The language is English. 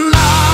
Love.